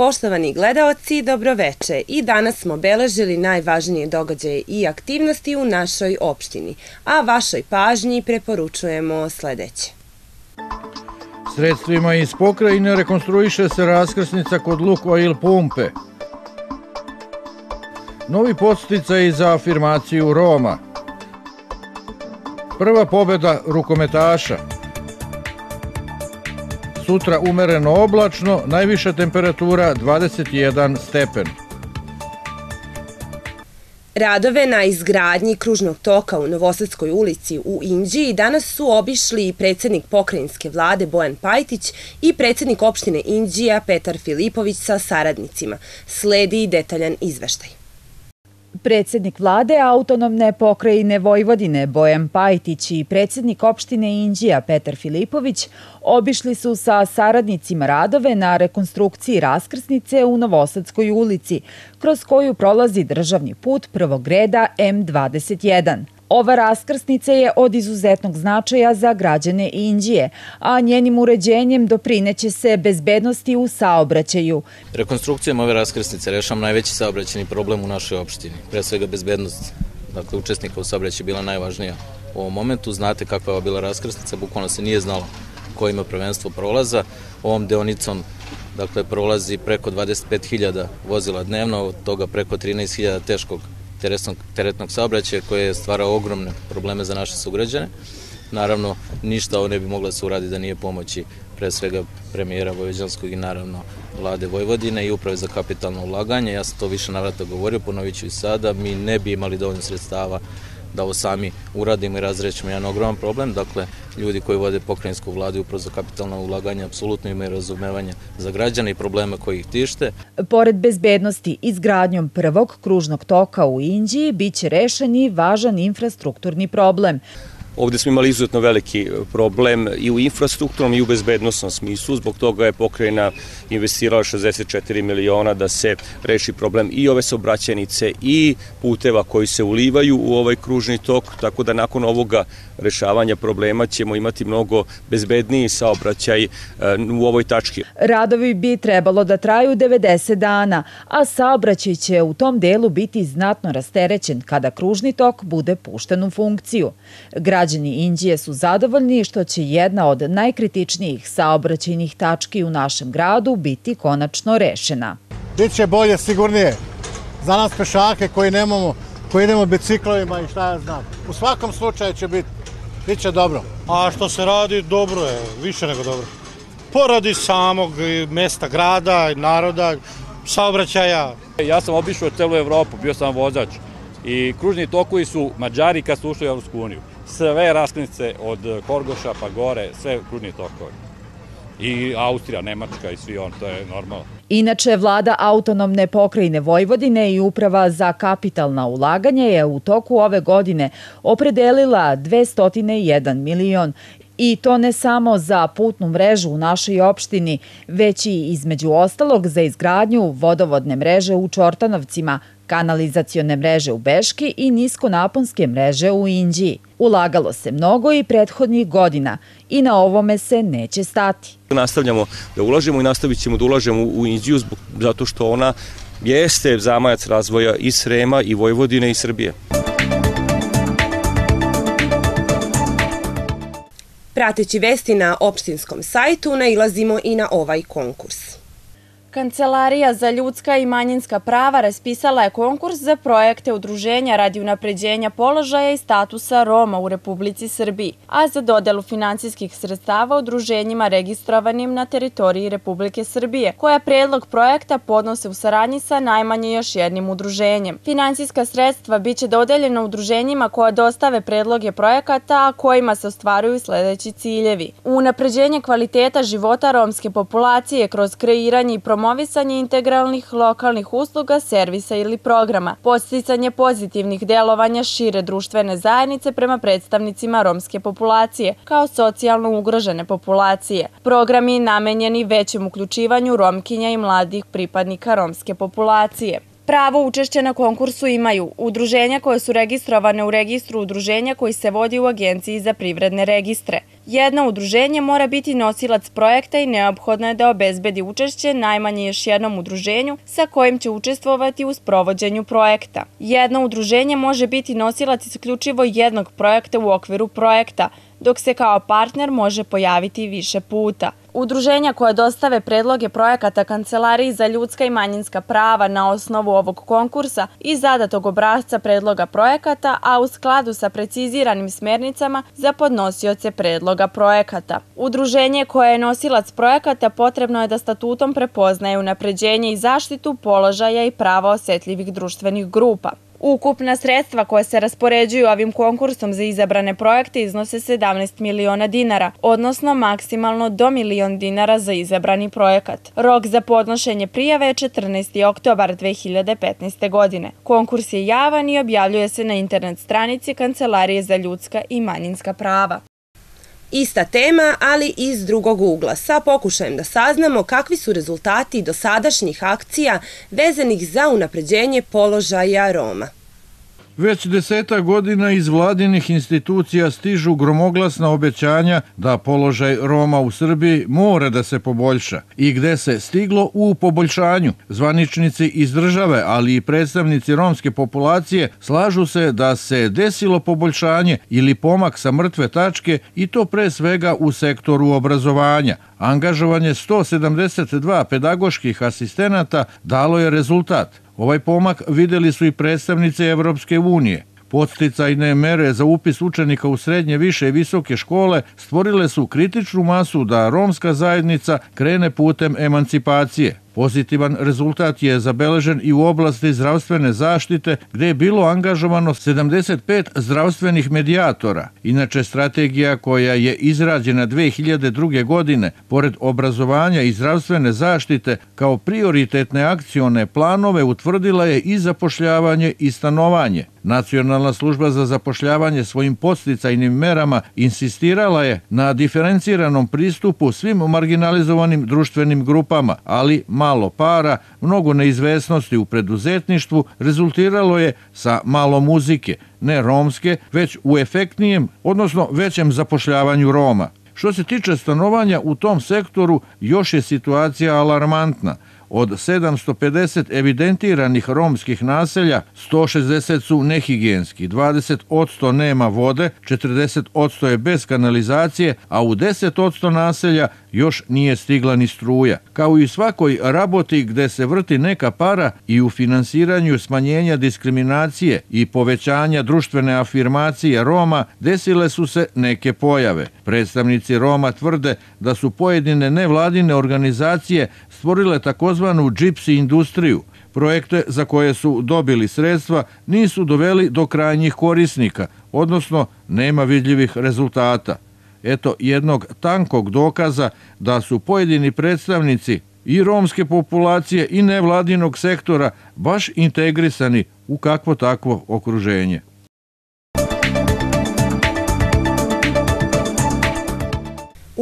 Poštovani gledaoci, dobroveče i danas smo beležili najvažnije događaje i aktivnosti u našoj opštini, a vašoj pažnji preporučujemo sledeće. Sredstvima iz pokrajine rekonstruiše se raskrsnica kod Luk Oil pumpe. Novi posticaj za afirmaciju Roma. Prva pobeda rukometaša – sutra umereno oblačno, najviša temperatura 21 stepen. Radove na izgradnji kružnog toka u Novosadskoj ulici u Inđiji danas su obišli i predsednik pokrajinske vlade Bojan Pajtić i predsednik opštine Inđija Petar Filipović sa saradnicima. Sledi detaljan izveštaj. Predsednik vlade autonomne pokrajine Vojvodine Bojan Pajtić i predsednik opštine Inđija Petar Filipović obišli su sa saradnicima radove na rekonstrukciji raskrsnice u Novosadskoj ulici, kroz koju prolazi državni put prvog reda M21. Ova raskrsnica je od izuzetnog značaja za građane Indije, a njenim uređenjem doprineće se bezbednosti u saobraćaju. Rekonstrukcijom ove raskrsnice rešam najveći saobraćeni problem u našoj opštini, pre svega bezbednost. Dakle, učesnika u saobraćaju bila najvažnija u ovom momentu. Znate kakva je bila raskrsnica, bukvalno se nije znalo ko ima prvenstvo prolaza. Ovom deonicom dakle, prolazi preko 25.000 vozila dnevno, od toga preko 13.000 teškog teretnog, teretnog saobraćaja koje stvara ogromne probleme za naše sugrađane. Naravno, ništa ovo ne bi mogla da se uradi da nije pomoći pre svega premijera Vojvođanskog i naravno vlade Vojvodine i uprave za kapitalno ulaganje. Ja sam to više navrata govorio, ponovit ću i sada. Mi ne bi imali dovoljno sredstava da ovo sami uradimo i razrećemo jedan ogroman problem. Dakle, ljudi koji vode pokrajinsku vladu i upravo za kapitalno ulaganje apsolutno imaju razumevanja za građane i problema koji ih tište. Pored bezbednosti, izgradnjom prvog kružnog toka u Indiji biće rešen i važan infrastrukturni problem. Ovde smo imali izuzetno veliki e, problem i u infrastrukturnom i u bezbednostnom smislu, zbog toga je pokrajina investirala 64 miliona da se reši problem i ove saobraćenice i puteva koji se ulivaju u ovaj kružni tok, tako da nakon ovoga rešavanja problema ćemo imati mnogo bezbedniji saobraćaj e, u ovoj tački. Radovi bi trebalo da traju 90 dana, a saobraćaj će u tom delu biti znatno rasterećen kada kružni tok bude pušten u funkciju. Građani Indije su zadovoljni što će jedna od najkritičnijih saobraćajnih tački u našem gradu biti konačno rešena. Biće bolje, sigurnije. Za nas pešake koji nemamo, koji idemo biciklovima i šta ja znam. U svakom slučaju će biti Biće dobro. A što se radi, dobro je, više nego dobro. Poradi samog mesta, grada, naroda, saobraćaja. Ja sam obišao celu Evropu, bio sam vozač i kružni tokovi su Mađari kad su ušli u Evropsku uniju. Sve rasknice od Korgoša pa gore, sve kružni tokovi. I Austrija, Nemačka i svi on, to je normalno. Inače, vlada autonomne pokrajine Vojvodine i uprava za kapitalna ulaganja je u toku ove godine opredelila 201 milion i to ne samo za putnu mrežu u našoj opštini, već i između ostalog za izgradnju vodovodne mreže u Čortanovcima, kanalizacione mreže u Beški i niskonaponske mreže u Inđiji. Ulagalo se mnogo i prethodnih godina i na ovome se neće stati. Nastavljamo da ulažemo i nastavit ćemo da ulažemo u Inđiju zato što ona jeste zamajac razvoja i Srema i Vojvodine i Srbije. Prateći vesti na opštinskom sajtu nailazimo i na ovaj konkurs. Kancelarija za ljudska i manjinska prava raspisala je konkurs za projekte udruženja radi unapređenja položaja i statusa Roma u Republici Srbiji, a za dodelu financijskih sredstava udruženjima registrovanim na teritoriji Republike Srbije, koja predlog projekta podnose u saradnji sa najmanje još jednim udruženjem. Financijska sredstva biće dodeljena udruženjima koja dostave predloge projekata, a kojima se ostvaruju sledeći ciljevi. Unapređenje kvaliteta života romske populacije kroz kreiranje i promocije promovisanje integralnih lokalnih usluga, servisa ili programa, posticanje pozitivnih delovanja šire društvene zajednice prema predstavnicima romske populacije, kao socijalno ugrožene populacije, programi namenjeni većem uključivanju romkinja i mladih pripadnika romske populacije, Pravo učešća na konkursu imaju udruženja koje su registrovane u registru udruženja koji se vodi u Agenciji za privredne registre. Jedno udruženje mora biti nosilac projekta i neophodno je da obezbedi učešće najmanje još jednom udruženju sa kojim će učestvovati u sprovođenju projekta. Jedno udruženje može biti nosilac isključivo jednog projekta u okviru projekta, dok se kao partner može pojaviti više puta. Udruženja koje dostave predloge projekata Kancelariji za ljudska i manjinska prava na osnovu ovog konkursa i zadatog obrazca predloga projekata, a u skladu sa preciziranim smernicama za podnosioce predloga projekata. Udruženje koje je nosilac projekata potrebno je da statutom prepoznaje unapređenje i zaštitu položaja i prava osetljivih društvenih grupa. Ukupna sredstva koje se raspoređuju ovim konkursom za izabrane projekte iznose 17 miliona dinara, odnosno maksimalno do milion dinara za izabrani projekat. Rok za podnošenje prijave je 14. oktobar 2015. godine. Konkurs je javan i objavljuje se na internet stranici Kancelarije za ljudska i manjinska prava. Ista tema, ali iz drugog ugla, sa pokušajem da saznamo kakvi su rezultati dosadašnjih akcija vezanih za unapređenje položaja Roma. Već deseta godina iz vladinih institucija stižu gromoglasna obećanja da položaj Roma u Srbiji mora da se poboljša i gde se stiglo u poboljšanju. Zvaničnici iz države, ali i predstavnici romske populacije slažu se da se desilo poboljšanje ili pomak sa mrtve tačke i to pre svega u sektoru obrazovanja. Angažovanje 172 pedagoških asistenata dalo je rezultat. Ovaj pomak videli su i predstavnice Evropske unije. Podsticajne mere za upis učenika u srednje, više i visoke škole stvorile su kritičnu masu da romska zajednica krene putem emancipacije. Pozitivan rezultat je zabeležen i u oblasti zdravstvene zaštite gde je bilo angažovano 75 zdravstvenih medijatora. Inače, strategija koja je izrađena 2002. godine, pored obrazovanja i zdravstvene zaštite, kao prioritetne akcione planove utvrdila je i zapošljavanje i stanovanje. Nacionalna služba za zapošljavanje svojim posticajnim merama insistirala je na diferenciranom pristupu svim marginalizovanim društvenim grupama, ali malo para, mnogo neizvesnosti u preduzetništvu rezultiralo je sa malo muzike, ne romske, već u efektnijem, odnosno većem zapošljavanju Roma. Što se tiče stanovanja u tom sektoru, još je situacija alarmantna – Od 750 evidentiranih romskih naselja, 160 su nehigijenski, 20% nema vode, 40% je bez kanalizacije, a u 10% naselja još nije stigla ni struja. Kao i svakoj raboti gde se vrti neka para i u finansiranju smanjenja diskriminacije i povećanja društvene afirmacije Roma desile su se neke pojave. Predstavnici Roma tvrde da su pojedine nevladine organizacije stvorile takozvanu džipsi industriju. Projekte za koje su dobili sredstva nisu doveli do krajnjih korisnika, odnosno nema vidljivih rezultata. Eto jednog tankog dokaza da su pojedini predstavnici i romske populacije i nevladinog sektora baš integrisani u kakvo takvo okruženje.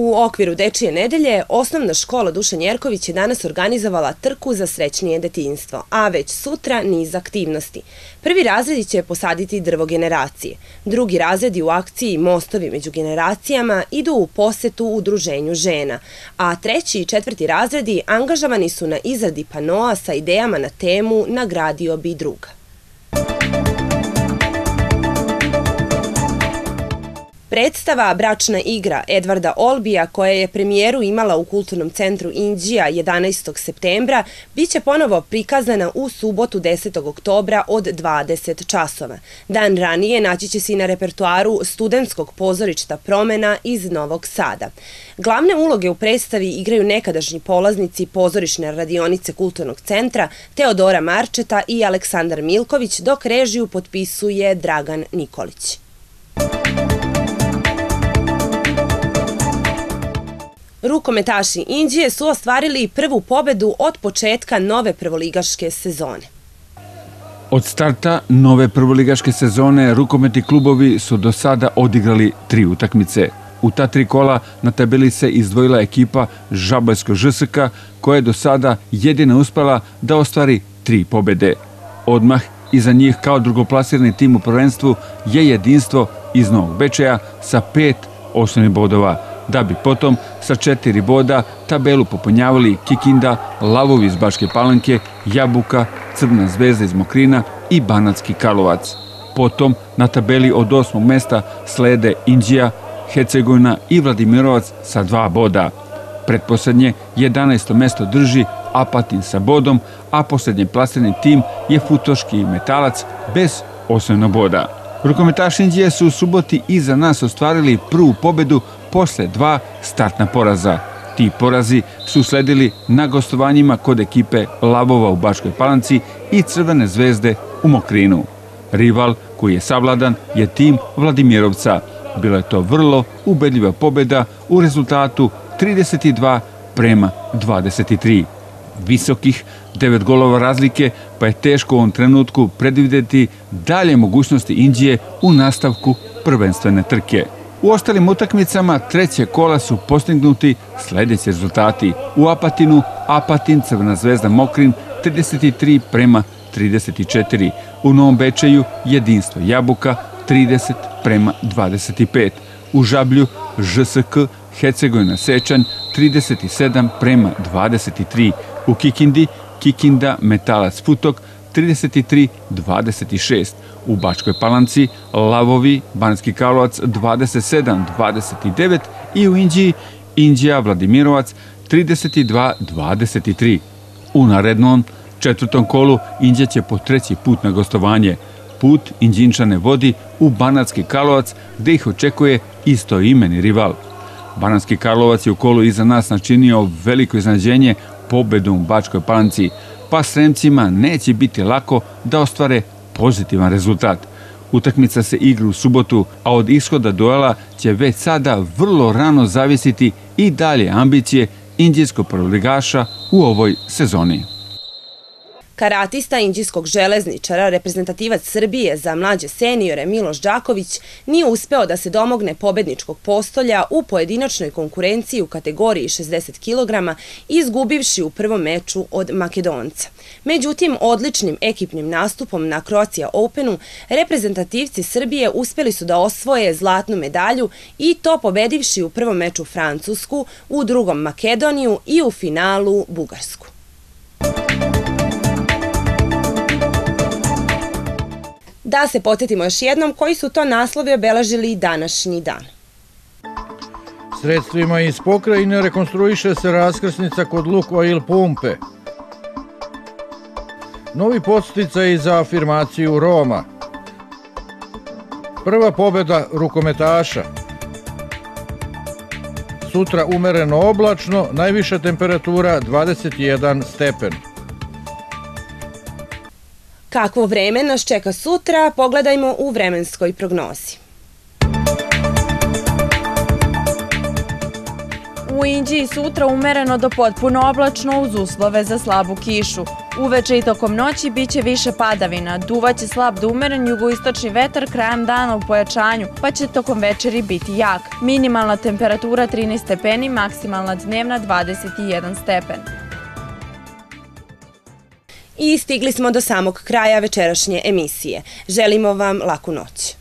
U okviru Dečije nedelje, osnovna škola Dušan Jerković je danas organizovala trku za srećnije detinjstvo, a već sutra niz aktivnosti. Prvi razredi će posaditi drvo generacije. Drugi razredi u akciji Mostovi među generacijama idu u posetu udruženju žena, a treći i četvrti razredi angažavani su na izradi panoa sa idejama na temu Nagradio bi druga. Predstava Bračna igra Edvarda Olbija, koja je premijeru imala u Kulturnom centru Indija 11. septembra, biće ponovo prikazana u subotu 10. oktobra od 20 časova. Dan ranije naći će se i na repertuaru studentskog pozorišta Promena iz Novog Sada. Glavne uloge u predstavi igraju nekadašnji polaznici pozorišne radionice Kulturnog centra Teodora Marčeta i Aleksandar Milković, dok režiju potpisuje Dragan Nikolić. Rukometaši Indije su ostvarili prvu pobedu od početka nove prvoligaške sezone. Od starta nove prvoligaške sezone rukometni klubovi su do sada odigrali tri utakmice. U ta tri kola na tabeli se izdvojila ekipa Žabaljsko ŽSK koja je do sada jedina uspela da ostvari tri pobede. Odmah iza njih kao drugoplasirani tim u prvenstvu je jedinstvo iz Novog Bečeja sa pet osnovnih bodova, da bi potom sa četiri boda tabelu popunjavali Kikinda, Lavovi iz Baške Palanke, Jabuka, Crna zvezda iz Mokrina i Banatski Karlovac. Potom na tabeli od osmog mesta slede Indija, Hecegojna i Vladimirovac sa dva boda. Predposlednje 11. mesto drži Apatin sa bodom, a poslednji plasirni tim je Futoški metalac bez osnovnog boda. Rukometaši Indije su u suboti iza nas ostvarili prvu pobedu posle dva startna poraza. Ti porazi su sledili na gostovanjima kod ekipe Lavova u Baškoj Palanci i Crvene zvezde u Mokrinu. Rival koji je savladan je tim Vladimirovca. Bila je to vrlo ubedljiva pobeda u rezultatu 32 prema 23. Visokih 9 golova razlike, pa je teško u ovom trenutku predvideti dalje mogućnosti Indije u nastavku prvenstvene trke. U ostalim utakmicama treće kola su postignuti sledeći rezultati. U Apatinu, Apatin, Crvena zvezda Mokrin 33 prema 34. U Novom Bečeju jedinstvo Jabuka 30 prema 25. U Žablju ŽSK Hecegojna Sečanj 37 prema 23. U Kikindi Kikinda Metalac Futok 33-26. U Bačkoj Palanci Lavovi Banski Karlovac 27-29 i u Indiji Indija Vladimirovac 32-23. U narednom četvrtom kolu Indija će po treći put na gostovanje. Put Indinčane vodi u Banatski Karlovac gde ih očekuje isto imeni rival. Banatski Karlovac je u kolu iza nas načinio veliko iznadženje pobedom u Bačkoj Palanci, pa Sremcima neće biti lako da ostvare pozitivan rezultat. Utakmica se igra u subotu, a od ishoda duela će već sada vrlo rano zavisiti i dalje ambicije indijskog prvoligaša u ovoj sezoni. Karatista indijskog železničara, reprezentativac Srbije za mlađe seniore Miloš Đaković nije uspeo da se domogne pobedničkog postolja u pojedinačnoj konkurenciji u kategoriji 60 kg, izgubivši u prvom meču od Makedonca. Međutim, odličnim ekipnim nastupom na Croatia Openu, reprezentativci Srbije uspeli su da osvoje zlatnu medalju i to pobedivši u prvom meču Francusku, u drugom Makedoniju i u finalu Bugarsku. Da se podsjetimo još jednom koji su to naslovi obeležili današnji dan. Sredstvima iz pokrajine rekonstruiše se raskrsnica kod Luk Oil pumpe. Novi posticaj za afirmaciju Roma. Prva pobeda rukometaša. Sutra umereno oblačno, najviša temperatura 21 stepen. Kakvo vreme nas čeka sutra, pogledajmo u vremenskoj prognozi. U Indiji sutra umereno do potpuno oblačno uz uslove za slabu kišu. Uveče i tokom noći biće više padavina, duvaće slab do umeren jugoistočni vetar krajem dana u pojačanju, pa će tokom večeri biti jak. Minimalna temperatura 13 stepeni, maksimalna dnevna 21 stepen. I stigli smo do samog kraja večerašnje emisije. Želimo vam laku noć.